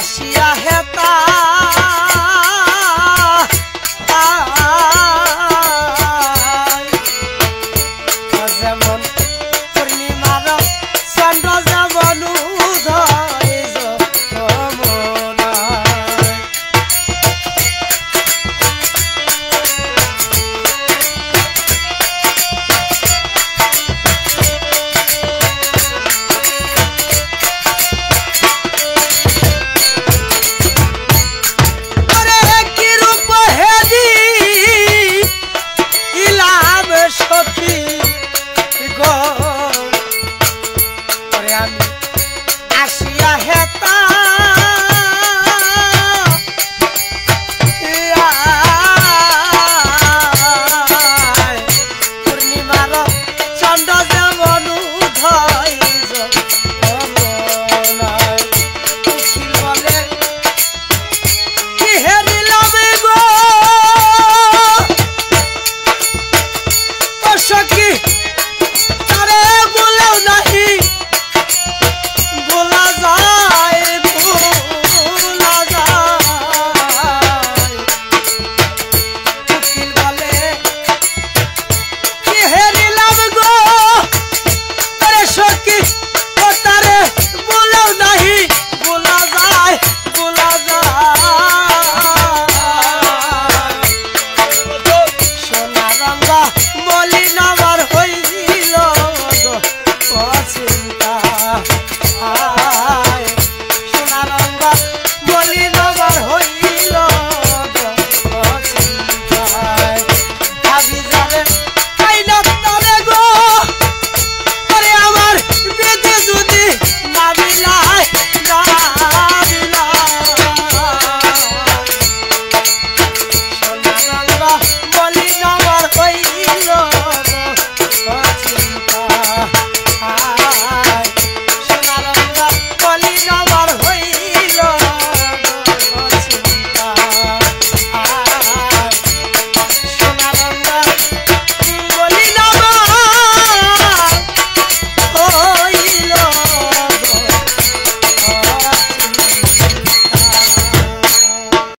Baixe a reta.